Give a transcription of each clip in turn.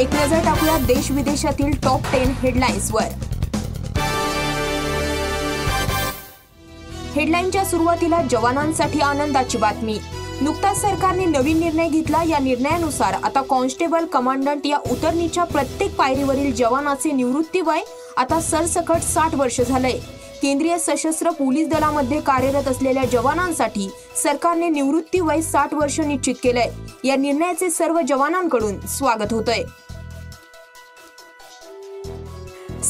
एक नजर टाकूया देश विदेशातील टॉप टेन हेडलाईन्सवर हेडलाईनच्या सुरुवातीला जवानांसाठी आनंदाची बातमी. नुकताच सरकारने नवीन निर्णय घेतला. या निर्णयानुसार आता कॉन्स्टेबल कमांडंट या उतरणीच्या प्रत्येक पायरीवरील जवानाचे निवृत्ती वय आता सरसकट साठ वर्ष झालंय. केंद्रीय सशस्त्र पोलीस दलामध्ये कार्यरत असलेल्या जवानांसाठी सरकारने निवृत्ती वय साठ वर्ष निश्चित केलंय. या निर्णयाचे सर्व जवानांकडून स्वागत होतंय.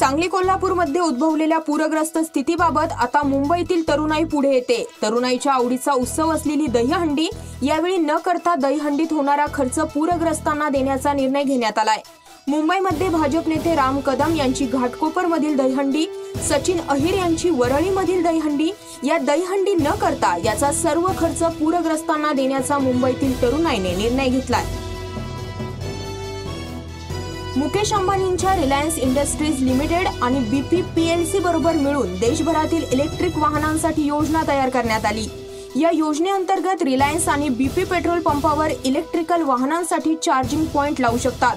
सांगली कोल्हापूरमध्ये उद्भवलेल्या पूरग्रस्त स्थितीबाबत आता मुंबईतील तरुणाई पुढे येते. तरुणाईच्या आवडीचा उत्सव असलेली दहीहंडी यावेळी न करता दहीहंडीत होणारा खर्च पूरग्रस्तांना देण्याचा निर्णय घेण्यात आलाय. मुंबईमध्ये भाजप नेते राम कदम यांची घाटकोपरमधील दहीहंडी सचिन अहिर यांची वरळीमधील दहीहंडी या दहीहंडी न करता याचा सर्व खर्च पूरग्रस्तांना देण्याचा मुंबईतील तरुणाईने निर्णय घेतलाय. मुकेश अंबानींच्या रिलायन्स इंडस्ट्रीज लिमिटेड आणि बीपीपीएलसी बरोबर मिळून देशभरातील इलेक्ट्रिक वाहनांसाठी योजना तयार करण्यात आली. या योजनेअंतर्गत रिलायन्स आणि बीपी पेट्रोल पंपावर इलेक्ट्रिकल वाहनांसाठी चार्जिंग पॉइंट लावू शकतात.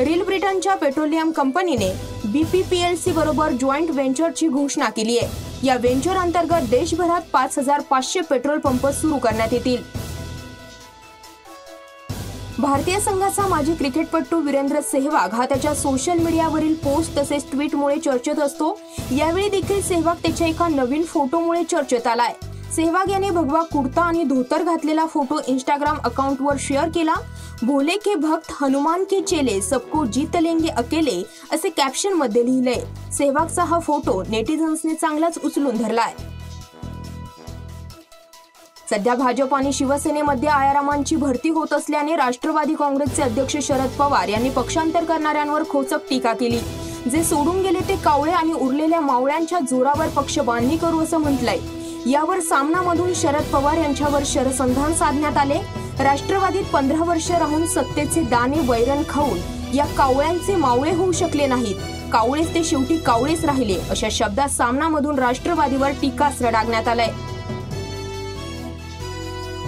रेल ब्रिटनच्या पेट्रोलियम कंपनीने बीपीपीएलसी बरोबर जॉईंट व्हेंचरची घोषणा केली आहे. या व्हेंचर अंतर्गत देशभरात पाच हजार पाचशे पेट्रोल पंप सुरू करण्यात येतील. भारतीय संघाचा माजी क्रिकेटपटू वीरेंद्र सेहवाग हा त्याच्या सोशल मीडियावरील पोस्ट तसेच ट्विटमुळे चर्चेत असतो. यावेळी देखील सेहवाग त्याच्या एका नवीन फोटोमुळे चर्चेत आलाय. सेहवाग याने भगवा कुर्ता आणि धोतर घातलेला फोटो इंस्टाग्राम अकाउंटवर शेअर केला. भोले के भक्त हनुमान के चेले सबको जीत लेंगे अकेले असे कॅप्शनमध्ये लिहिले सेहवागचा हा फोटो नेटिझन्सने चांगलाच उचलून धरलाय. सध्या भाजप आणि शिवसेनेमध्ये आयारामांची भरती होत असल्याने राष्ट्रवादी काँग्रेसचे अध्यक्ष शरद पवार यांनी पक्षांतर करणाऱ्यांवर खोचक टीका केली. जे सोडून गेले ते कावळे आणि उरलेल्या मावळ्यांच्या जोरावर पक्ष बांधणी करू असं म्हटलंय. यावर सामनामधून शरद पवार यांच्यावर शरसंधान साधण्यात आले. राष्ट्रवादीत पंधरा वर्ष राहून सत्तेचे दाणे वैरण खाऊन या कावळ्यांचे मावळे होऊ शकले नाहीत. कावळेच ते शेवटी कावळेच राहिले अशा शब्दात सामनामधून राष्ट्रवादीवर टीकास्त्र डागण्यात आलंय.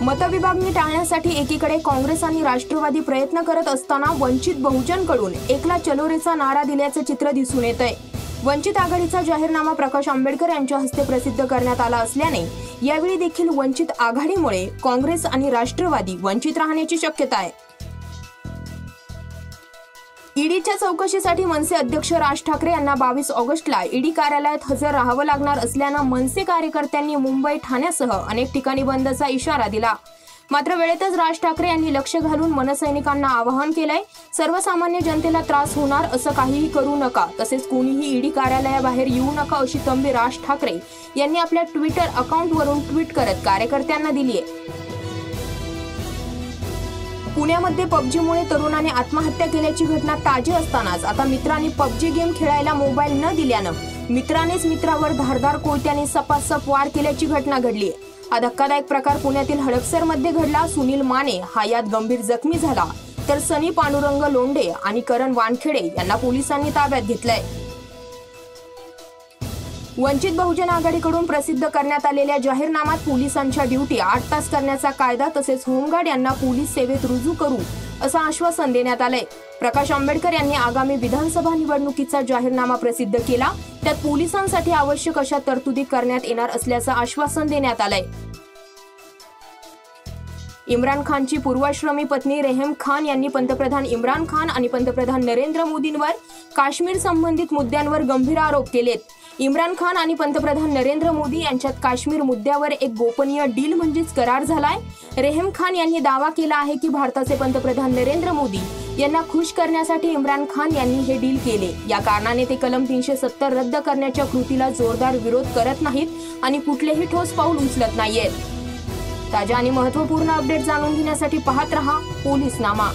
मतविभागणी टाळण्यासाठी एकीकडे काँग्रेस आणि राष्ट्रवादी प्रयत्न करत असताना वंचित बहुजनकडून एकला चलोरेचा नारा दिल्याचं चित्र दिसून येत आहे वंचित आघाडीचा जाहीरनामा प्रकाश आंबेडकर यांच्या हस्ते प्रसिद्ध करण्यात आला असल्याने यावेळी देखील वंचित आघाडीमुळे काँग्रेस आणि राष्ट्रवादी वंचित राहण्याची शक्यता आहे. ईडीच्या चौकशीसाठी मनसे अध्यक्ष राज ठाकरे यांना बावीस ऑगस्टला ईडी कार्यालयात हजर राहावं लागणार असल्यानं मनसे कार्यकर्त्यांनी मुंबई ठाण्यासह अनेक ठिकाणी बंदचा इशारा दिला. मात्र वेळेतच राज ठाकरे यांनी लक्ष घालून मनसैनिकांना आवाहन केलंय सर्वसामान्य जनतेला त्रास होणार असं काहीही करू नका तसेच कोणीही ईडी कार्यालयाबाहेर येऊ नका अशी तंबी राज ठाकरे यांनी आपल्या ट्विटर अकाउंटवरून ट्विट करत कार्यकर्त्यांना दिली आहे पुण्यामध्ये पबजीमुळे तरुणाने आत्महत्या केल्याची घटना ताजी असतानाच आता मित्राने पबजी गेम खेळायला मोबाईल न दिल्यानं मित्रानेच मित्रावर धारदार कोयत्याने सपासप वार केल्याची घटना घडली. हा धक्कादायक प्रकार पुण्यातील हडपसरमध्ये घडला सुनील माने. हा यात गंभीर जखमी झाला. तर सनी पांडुरंग लोंढे आणि करण वानखेडे यांना पोलिसांनी ताब्यात घेतलंय. वंचित बहुजन आघाडीकडून प्रसिद्ध करण्यात आलेल्या जाहीरनाम्यात पोलिसांच्या ड्युटी आठ तास करण्याचा कायदा तसेच होमगार्ड यांना पोलीस सेवेत रुजू करू असं आश्वासन देण्यात आलंय. प्रकाश आंबेडकर यांनी आगामी विधानसभा निवडणुकीचा जाहीरनामा प्रसिद्ध केला. त्यात पोलिसांसाठी आवश्यक अशा तरतुदी करण्यात येणार असल्याचं आश्वासन देण्यात आलंय. इम्रान खानची पूर्वाश्रमी पत्नी रेहम खान यांनी पंतप्रधान इम्रान खान आणि पंतप्रधान नरेंद्र मोदींवर काश्मीर संबंधित मुद्द्यांवर गंभीर आरोप केलेत. इम्रान खान आणि पंतप्रधान नरेंद्र मोदी यांच्यात काश्मीर मुद्द्यावर एक गोपनीय डील म्हणजेच करार झालाय. रेहम खान यांनी दावा केला आहे की भारताचे पंतप्रधान नरेंद्र मोदी यांना खुश करण्यासाठी इम्रान खान यांनी हे डील केले. या कारणाने ते कलम तीनशे सत्तर रद्द करण्याच्या कृतीला जोरदार विरोध करत नाहीत आणि कुठलेही ठोस पाऊल उचलत नाहीयेत. ताज्या आणि महत्त्वपूर्ण अपडेट जाणून घेण्यासाठी पाहत रहा पोलीस नामा